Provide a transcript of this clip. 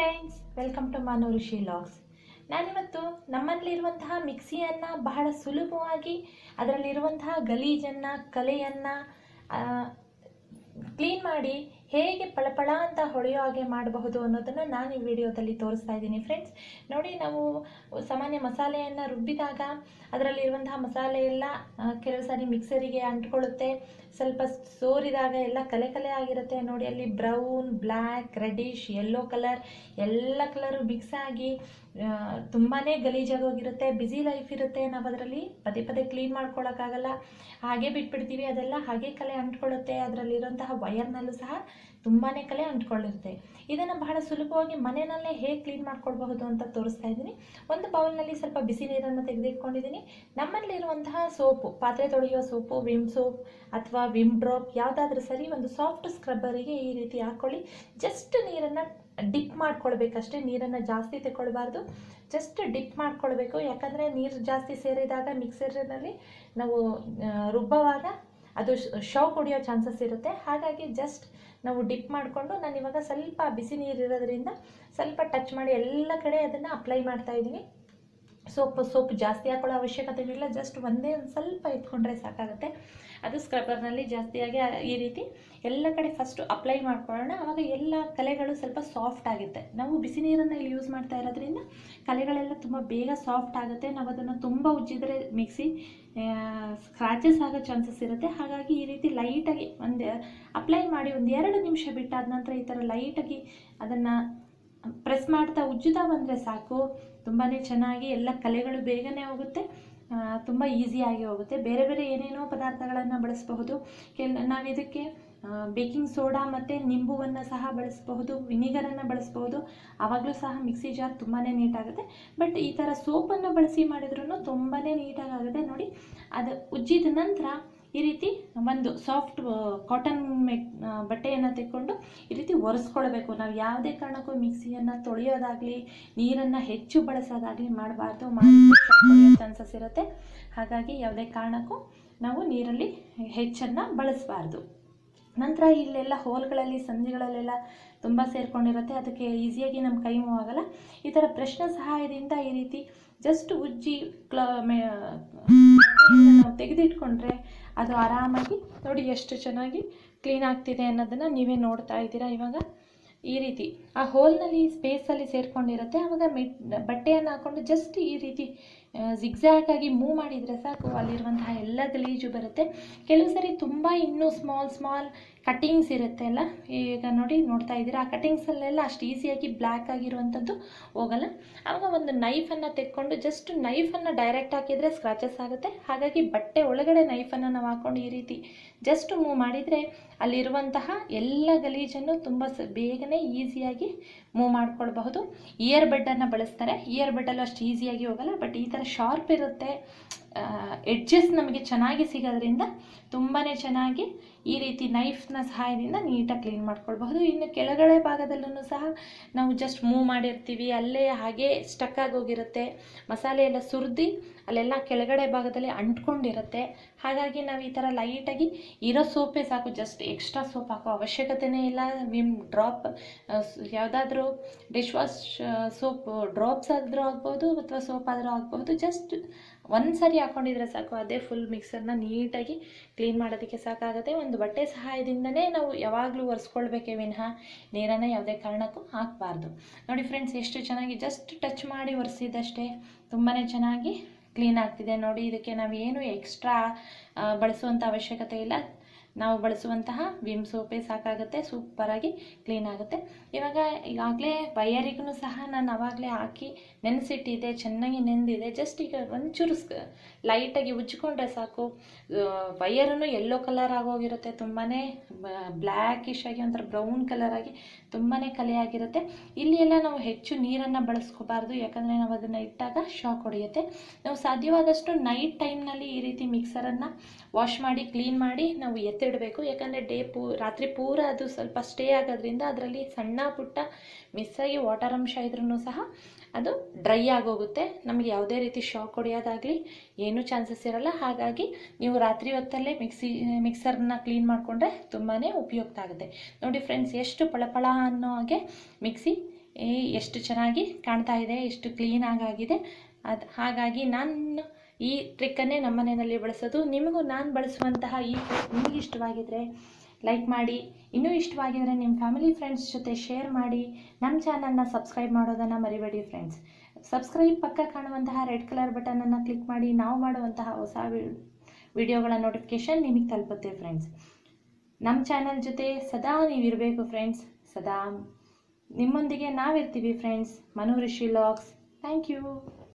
Friends welcome to Manu Rishi logs ನಾನಿವತ್ತು ನಮ್ಮಲ್ಲಿರುವಂತಹ ಮಿಕ್ಸಿಯನ್ನು ಬಹಳ ಸುಲಭವಾಗಿ ಅದರಲ್ಲಿರುವಂತಹ ಗಲೀಜನ್ನು, ಕಲೆಯನ್ನು ಕ್ಲೀನ್ ಮಾಡಿ ಹೇಗೆ ಪಳಪಳ ಅಂತ ಹೊಳೆಯೋ ಹಾಗೆ ಮಾಡಬಹುದು ಅನ್ನೋದನ್ನು ನಾನು ಈ ವಿಡಿಯೋದಲ್ಲಿ ತೋರಿಸ್ತಾ ಇದ್ದೀನಿ ಫ್ರೆಂಡ್ಸ್ ನೋಡಿ, ನಾವು ಸಾಮಾನ್ಯ ಮಸಾಲೆಯನ್ನು ರುಬ್ಬಿದಾಗ ಅದರಲ್ಲಿರುವಂತಹ ಮಸಾಲೆ ಎಲ್ಲ ಕೆಲವು ಸಾರಿ ಮಿಕ್ಸರಿಗೆ ಅಂಟ್ಕೊಳ್ಳುತ್ತೆ. ಸ್ವಲ್ಪ ಸೋರಿದಾಗ ಎಲ್ಲ ಕಲೆ ಕಲೆ ಆಗಿರುತ್ತೆ. ನೋಡಿ, ಅಲ್ಲಿ brown black reddish yellow colour ಎಲ್ಲ ಕಲರು ಮಿಕ್ಸ್ ಆಗಿ ತುಂಬಾ ಗಲೀಜಾಗಿ ಹೋಗಿರುತ್ತೆ. ಲೈಫ್ ಇರುತ್ತೆ. ನಾವು ಅದರಲ್ಲಿ ಪದೇ ಪದೇ ಕ್ಲೀನ್ ಮಾಡ್ಕೊಳ್ಳೋಕ್ಕಾಗಲ್ಲ ಹಾಗೆ ಬಿಟ್ಬಿಡ್ತೀವಿ. ಅದೆಲ್ಲ ಹಾಗೆ ಕಲೆ ಅಂಟ್ಕೊಳ್ಳುತ್ತೆ. ಅದರಲ್ಲಿರುವಂತಹ ವಯರ್ನಲ್ಲೂ ಸಹ ತುಂಬಾ ಕಲೆ ಅಂಟ್ಕೊಳ್ಳಿರುತ್ತೆ ಇದನ್ನು ಬಹಳ ಸುಲಭವಾಗಿ ಮನೆಯಲ್ಲೇ ಹೇಗೆ ಕ್ಲೀನ್ ಮಾಡ್ಕೊಳ್ಬಹುದು ಅಂತ ತೋರಿಸ್ತಾ ಇದ್ದೀನಿ. ಒಂದು ಬೌಲ್ನಲ್ಲಿ ಸ್ವಲ್ಪ ಬಿಸಿ ನೀರನ್ನು ತೆಗೆದಿಟ್ಕೊಂಡಿದ್ದೀನಿ. ನಮ್ಮಲ್ಲಿರುವಂತಹ ಸೋಪು, ಪಾತ್ರೆ ತೊಳೆಯುವ ಸೋಪು, ವಿಮ್ ಸೋಪ್ ಅಥವಾ ವಿಮ್ ಡ್ರಾಪ್ ಯಾವುದಾದ್ರೂ ಸರಿ ಒಂದು ಸಾಫ್ಟ್ ಸ್ಕ್ರಬ್ಬರಿಗೆ ಈ ರೀತಿ ಹಾಕ್ಕೊಳ್ಳಿ ಜಸ್ಟ್ ನೀರನ್ನು ಡಿಪ್ ಮಾಡ್ಕೊಳ್ಬೇಕಷ್ಟೇ, ನೀರನ್ನು ಜಾಸ್ತಿ ತಗೊಳ್ಬಾರ್ದು. ಜಸ್ಟ್ ಡಿಪ್ ಮಾಡ್ಕೊಳ್ಬೇಕು. ಯಾಕಂದರೆ ನೀರು ಜಾಸ್ತಿ ಸೇರಿದಾಗ ಮಿಕ್ಸರ್ನಲ್ಲಿ ನಾವು ರುಬ್ಬವಾಗ ಅದು ಶವ್ ಕುಡಿಯೋ ಚಾನ್ಸಸ್ ಇರುತ್ತೆ. ಹಾಗಾಗಿ ಜಸ್ಟ್ ನಾವು ಡಿಪ್ ಮಾಡಿಕೊಂಡು ನಾನು ಇವಾಗ ಸ್ವಲ್ಪ ಬಿಸಿ ನೀರು ಇರೋದ್ರಿಂದ ಸ್ವಲ್ಪ ಟಚ್ ಮಾಡಿ ಎಲ್ಲ ಕಡೆ ಅದನ್ನು ಅಪ್ಲೈ ಮಾಡ್ತಾ ಇದ್ದೀನಿ. ಸೋಪ್ ಸೋಪ್ ಜಾಸ್ತಿ ಹಾಕೊಳ್ಳೋ ಅವಶ್ಯಕತೆ ಇಲ್ಲ ಜಸ್ಟ್ ಒಂದೇ ಒಂದು ಸ್ವಲ್ಪ ಇಟ್ಕೊಂಡ್ರೆ ಸಾಕಾಗುತ್ತೆ. ಅದು ಸ್ಕ್ರಬ್ಬರ್ನಲ್ಲಿ ಜಾಸ್ತಿಯಾಗಿ ಈ ರೀತಿ ಎಲ್ಲ ಕಡೆ ಫಸ್ಟು ಅಪ್ಲೈ ಮಾಡ್ಕೊಳ್ಳೋಣ. ಆವಾಗ ಎಲ್ಲ ಕಲೆಗಳು ಸ್ವಲ್ಪ ಸಾಫ್ಟ್ ಆಗುತ್ತೆ. ನಾವು ಬಿಸಿ ನೀರನ್ನು ಇಲ್ಲಿ ಯೂಸ್ ಮಾಡ್ತಾ ಇರೋದ್ರಿಂದ ಕಲೆಗಳೆಲ್ಲ ತುಂಬ ಬೇಗ ಸಾಫ್ಟ್ ಆಗುತ್ತೆ. ನಾವು ಅದನ್ನು ತುಂಬ ಉಜ್ಜಿದ್ರೆ ಮಿಕ್ಸಿ ಸ್ಕ್ರಾಚಸ್ ಆಗೋ ಚಾನ್ಸಸ್ ಇರುತ್ತೆ. ಹಾಗಾಗಿ ಈ ರೀತಿ ಲೈಟಾಗಿ ಒಂದು ಅಪ್ಲೈ ಮಾಡಿ ಒಂದು ಎರಡು ನಿಮಿಷ ಬಿಟ್ಟಾದ ನಂತರ ಈ ಥರ ಲೈಟಾಗಿ ಅದನ್ನು ಪ್ರೆಸ್ ಮಾಡ್ತಾ ಉಜ್ಜುತ್ತಾ ಬಂದರೆ ಸಾಕು. ತುಂಬಾ ಚೆನ್ನಾಗಿ ಎಲ್ಲ ಕಲೆಗಳು ಬೇಗನೆ ಹೋಗುತ್ತೆ. ತುಂಬ ಈಸಿಯಾಗಿ ಹೋಗುತ್ತೆ. ಬೇರೆ ಬೇರೆ ಏನೇನೋ ಪದಾರ್ಥಗಳನ್ನು ಬಳಸಬಹುದು. ಕೆಲ, ನಾವು ಇದಕ್ಕೆ ಬೇಕಿಂಗ್ ಸೋಡಾ ಮತ್ತು ನಿಂಬುವನ್ನು ಸಹ ಬಳಸಬಹುದು. ವಿನಿಗರನ್ನು ಬಳಸಬಹುದು. ಆವಾಗಲೂ ಸಹ ಮಿಕ್ಸಿ ಜಾರ್ ತುಂಬಾ ನೀಟಾಗುತ್ತೆ. ಬಟ್ ಈ ಥರ ಸೋಪನ್ನು ಬಳಸಿ ಮಾಡಿದ್ರೂ ತುಂಬಾ ನೀಟಾಗಿ ಆಗುತ್ತೆ ನೋಡಿ, ಅದು ಉಜ್ಜಿದ ನಂತರ ಈ ರೀತಿ ಒಂದು ಸಾಫ್ಟ್ ಕಾಟನ್ ಮೆಟ್ ಬಟ್ಟೆಯನ್ನು ತೆಕ್ಕೊಂಡು ಈ ರೀತಿ ಒರೆಸ್ಕೊಳ್ಬೇಕು. ನಾವು ಯಾವುದೇ ಕಾರಣಕ್ಕೂ ಮಿಕ್ಸಿಯನ್ನು ತೊಳೆಯೋದಾಗಲಿ, ನೀರನ್ನು ಹೆಚ್ಚು ಬಳಸೋದಾಗಲಿ ಮಾಡಬಾರ್ದು. ಮಾಡಿದ್ರೆ ಚಾನ್ಸಸ್ ಇರುತ್ತೆ ಹಾಗಾಗಿ ಯಾವುದೇ ಕಾರಣಕ್ಕೂ ನಾವು ನೀರಲ್ಲಿ ಹೆಚ್ಚನ್ನು ಬಳಸಬಾರ್ದು. ನಂತರ ಇಲ್ಲೆಲ್ಲ ಹೋಲ್ಗಳಲ್ಲಿ ಸಂಧಿಗಳಲ್ಲೆಲ್ಲ ತುಂಬ ಸೇರಿಕೊಂಡಿರುತ್ತೆ. ಅದಕ್ಕೆ ಈಸಿಯಾಗಿ ನಮ್ಮ ಕೈ ಮೂವ್ ಆಗಲ್ಲ. ಈ ಥರ ಪ್ರಶ್ನೆ ಸಹಾಯದಿಂದ ಈ ರೀತಿ ಜಸ್ಟ್ ಉಜ್ಜಿ ಕ್ಲ, ಮೇ ನಾವು ತೆಗೆದಿಟ್ಕೊಂಡ್ರೆ ಅದು ಆರಾಮಾಗಿ ನೋಡಿ ಎಷ್ಟು ಚೆನ್ನಾಗಿ ಕ್ಲೀನ್ ಆಗ್ತಿದೆ ಅನ್ನೋದನ್ನು ನೀವೇ ನೋಡ್ತಾ ಇದ್ದೀರಾ. ಇವಾಗ ಈ ರೀತಿ ಆ ಹೋಲ್ನಲ್ಲಿ ಸ್ಪೇಸಲ್ಲಿ ಸೇರ್ಕೊಂಡಿರುತ್ತೆ. ಆವಾಗ ಮೆಟ್ ಬಟ್ಟೆಯನ್ನು ಹಾಕ್ಕೊಂಡು ಜಸ್ಟ್ ಈ ರೀತಿ ಜಿಗ್ಜ್ಯಾಗ್ ಆಗಿ ಮೂವ್ ಮಾಡಿದರೆ ಸಾಕು, ಅಲ್ಲಿರುವಂತಹ ಎಲ್ಲ ಗಲೀಜು ಬರುತ್ತೆ. ಕೆಲವು ಸರಿ ತುಂಬ ಇನ್ನೂ ಸ್ಮಾಲ್ ಸ್ಮಾಲ್ ಕಟ್ಟಿಂಗ್ಸ್ ಇರುತ್ತೆ ಅಲ್ಲ? ಈಗ ನೋಡಿ, ನೋಡ್ತಾ ಇದ್ದೀರಾ? ಆ ಕಟ್ಟಿಂಗ್ಸಲ್ಲೆಲ್ಲ ಅಷ್ಟು ಈಸಿಯಾಗಿ ಬ್ಲ್ಯಾಕ್ ಆಗಿರುವಂಥದ್ದು ಹೋಗಲ್ಲ. ಆವಾಗ ಒಂದು ನೈಫನ್ನು ತೆಕ್ಕೊಂಡು ಜಸ್ಟ್ ನೈಫನ್ನು ಡೈರೆಕ್ಟ್ ಹಾಕಿದರೆ ಸ್ಕ್ರಾಚಸ್ ಆಗುತ್ತೆ. ಹಾಗಾಗಿ ಬಟ್ಟೆ ಒಳಗಡೆ ನೈಫನ್ನು ನಾವು ಹಾಕ್ಕೊಂಡು ಈ ರೀತಿ ಜಸ್ಟ್ ಮೂವ್ ಮಾಡಿದರೆ ಅಲ್ಲಿರುವಂತಹ ಎಲ್ಲ ಗಲೀಜನ್ನು ತುಂಬ ಸ, ಬೇಗನೆ ಈಸಿಯಾಗಿ ಮೂವ್ ಮಾಡ್ಕೊಳ್ಬಹುದು. ಇಯರ್ ಬೆಡ್ಡನ್ನು ಬಳಸ್ತಾರೆ. ಇಯರ್ ಬೆಡ್ಡಲ್ಲೂ ಅಷ್ಟು ಈಸಿಯಾಗಿ ಹೋಗಲ್ಲ ಬಟ್ ಈ ಥರ ಶಾರ್ಪ್ ಇರುತ್ತೆ. ಎಡ್ಜಸ್ ನಮಗೆ ಚೆನ್ನಾಗಿ ಸಿಗೋದ್ರಿಂದ ತುಂಬಾ ಚೆನ್ನಾಗಿ ಈ ರೀತಿ ನೈಫ್ನ ಸಹಾಯದಿಂದ ನೀಟಾಗಿ ಕ್ಲೀನ್ ಮಾಡ್ಕೊಳ್ಬಹುದು. ಇನ್ನು ಕೆಳಗಡೆ ಭಾಗದಲ್ಲೂ ಸಹ ನಾವು ಜಸ್ಟ್ ಮೂವ್ ಮಾಡಿರ್ತೀವಿ. ಅಲ್ಲೇ ಹಾಗೆ ಸ್ಟಕ್ ಆಗೋಗಿರುತ್ತೆ ಮಸಾಲೆ ಎಲ್ಲ ಸುರಿದು ಅಲ್ಲೆಲ್ಲ ಕೆಳಗಡೆ ಭಾಗದಲ್ಲಿ ಅಂಟ್ಕೊಂಡಿರುತ್ತೆ. ಹಾಗಾಗಿ ನಾವು ಈ ಥರ ಲೈಟಾಗಿ ಇರೋ ಸೋಪೇ ಸಾಕು. ಜಸ್ಟ್ ಎಕ್ಸ್ಟ್ರಾ ಸೋಪ್ ಹಾಕೋ ಅವಶ್ಯಕತೆನೇ ಇಲ್ಲ. ವಿಮ್ ಡ್ರಾಪ್ ಯಾವುದಾದ್ರೂ ಡಿಶ್ ವಾಶ್ ಸೋಪ್ ಡ್ರಾಪ್ಸ್ ಆದರೂ ಆಗ್ಬೋದು ಅಥವಾ ಸೋಪ್ ಆದರೂ ಆಗ್ಬೋದು. ಜಸ್ಟ್ ಒಂದು ಸರಿ ಹಾಕ್ಕೊಂಡಿದ್ರೆ ಸಾಕು. ಅದೇ ಫುಲ್ ಮಿಕ್ಸರ್ನ ನೀಟಾಗಿ ಕ್ಲೀನ್ ಮಾಡೋದಕ್ಕೆ ಸಾಕಾಗುತ್ತೆ. ಒಂದು ಬಟ್ಟೆ ಸಹಾಯದಿಂದನೇ ನಾವು ಯಾವಾಗಲೂ ಒರೆಸ್ಕೊಳ್ಬೇಕೇ ವಿನಃ ನೀರನ್ನು ಯಾವುದೇ ಕಾರಣಕ್ಕೂ ಹಾಕಬಾರ್ದು. ನೋಡಿ ಫ್ರೆಂಡ್ಸ್ ಎಷ್ಟು ಚೆನ್ನಾಗಿ ಜಸ್ಟ್ ಟಚ್ ಮಾಡಿ ಒರೆಸಿದಷ್ಟೇ ತುಂಬಾ ಚೆನ್ನಾಗಿ ಕ್ಲೀನ್ ಆಗ್ತಿದೆ. ನೋಡಿ ಇದಕ್ಕೆ ನಾವು ಏನು ಎಕ್ಸ್ಟ್ರಾ ಬಳಸುವಂಥ ಅವಶ್ಯಕತೆ ಇಲ್ಲ. ನಾವು ಬಳಸುವಂತಹ ವಿಮ್ ಸೋಪೇ ಸಾಕಾಗುತ್ತೆ ಸೂಪರಾಗಿ ಕ್ಲೀನ್ ಆಗುತ್ತೆ. ಇವಾಗ ಈಗಾಗಲೇ ವಯರಿಗೂ ಸಹ ನಾನು ಆವಾಗಲೇ ಹಾಕಿ ನೆನೆಸಿಟ್ಟಿದೆ ಚೆನ್ನಾಗಿ ನೆಂದಿದೆ. ಜಸ್ಟ್ ಈಗ ಒಂಚೂರು ಲೈಟಾಗಿ ಉಜ್ಜಿಕೊಂಡ್ರೆ ಸಾಕು. ವೈಯರೂ ಯೆಲ್ಲೋ ಕಲರ್ ಆಗೋಗಿರುತ್ತೆ ತುಂಬಾ ಬ್ಲ್ಯಾಕಿಶ್ ಆಗಿ ಒಂಥರ ಬ್ರೌನ್ ಕಲರ್ ಆಗಿ ತುಂಬಾ ಕಲೆಯಾಗಿರುತ್ತೆ ಇಲ್ಲಿ ಎಲ್ಲ ನಾವು ಹೆಚ್ಚು ನೀರನ್ನು ಬಳಸ್ಕೋಬಾರ್ದು. ಯಾಕಂದರೆ ನಾವು ಅದನ್ನು ಇಟ್ಟಾಗ ಶಾಕ್ ಹೊಡೆಯುತ್ತೆ. ನಾವು ಸಾಧ್ಯವಾದಷ್ಟು ನೈಟ್ ಟೈಮ್ನಲ್ಲಿ ಈ ರೀತಿ ಮಿಕ್ಸರನ್ನು ವಾಶ್ ಮಾಡಿ ಕ್ಲೀನ್ ಮಾಡಿ ನಾವು ಎತ್ತಿಡಬೇಕು. ಯಾಕಂದರೆ ಡೇ ಪೂ, ರಾತ್ರಿ ಪೂರ ಅದು ಸ್ವಲ್ಪ ಸ್ಟೇ ಆಗೋದ್ರಿಂದ ಅದರಲ್ಲಿ ಸಣ್ಣ ಪುಟ್ಟ ಮಿಸ್ಸಾಗಿ ವಾಟರ್ ಅಂಶ ಇದ್ರೂ ಸಹ ಅದು ಡ್ರೈ ಆಗೋಗುತ್ತೆ. ನಮಗೆ ಯಾವುದೇ ರೀತಿ ಶಾಕ್ ಹೊಡೆಯೋದಾಗಲಿ ಏನೂ ಚಾನ್ಸಸ್ ಇರಲ್ಲ. ಹಾಗಾಗಿ ನೀವು ರಾತ್ರಿ ಹೊತ್ತಲ್ಲೇ ಮಿಕ್ಸಿ ಮಿಕ್ಸರ್ನ ಕ್ಲೀನ್ ಮಾಡಿಕೊಂಡ್ರೆ ತುಂಬಾ ಉಪಯುಕ್ತ ಆಗುತ್ತೆ. ನೋಡಿ ಫ್ರೆಂಡ್ಸ್ ಎಷ್ಟು ಪಳಪಳ ಅನ್ನೋ ಹಾಗೆ ಮಿಕ್ಸಿ ಎಷ್ಟು ಚೆನ್ನಾಗಿ ಕಾಣ್ತಾ ಇದೆ, ಎಷ್ಟು ಕ್ಲೀನಾಗಿ ಆಗಿದೆ ಅದು, ಹಾಗಾಗಿ ನಾನು ಈ ಟ್ರಿಕ್ಕನ್ನೇ ನಮ್ಮ ಮನೆಯಲ್ಲಿ ಬಳಸೋದು. ನಿಮಗೂ ನಾನು ಬಳಸುವಂತಹ ಈ ಟ್ರಿಕ್ ನಿಮಗೆ ಇಷ್ಟವಾಗಿದ್ದರೆ ಲೈಕ್ ಮಾಡಿ. ಇನ್ನೂ ಇಷ್ಟವಾಗಿದ್ದರೆ ನಿಮ್ಮ ಫ್ಯಾಮಿಲಿ ಫ್ರೆಂಡ್ಸ್ ಜೊತೆ ಶೇರ್ ಮಾಡಿ. ನಮ್ಮ ಚಾನಲ್ನ ಸಬ್ಸ್ಕ್ರೈಬ್ ಮಾಡೋದನ್ನು ಮರಿಬೇಡಿ ಫ್ರೆಂಡ್ಸ್ ಸಬ್ಸ್ಕ್ರೈಬ್ ಪಕ್ಕ ಕಾಣುವಂತಹ ರೆಡ್ ಕಲರ್ ಬಟನನ್ನು ಕ್ಲಿಕ್ ಮಾಡಿ. ನಾವು ಮಾಡುವಂತಹ ಹೊಸ ವಿಡಿಯೋಗಳ ನೋಟಿಫಿಕೇಷನ್ ನಿಮಗೆ ತಲುಪುತ್ತೆ ಫ್ರೆಂಡ್ಸ್ ನಮ್ಮ ಚಾನಲ್ ಜೊತೆ ಸದಾ ನೀವಿರಬೇಕು ಫ್ರೆಂಡ್ಸ್ ಸದಾ ನಿಮ್ಮೊಂದಿಗೆ ನಾವಿರ್ತೀವಿ friends Manu Rishi logs thank you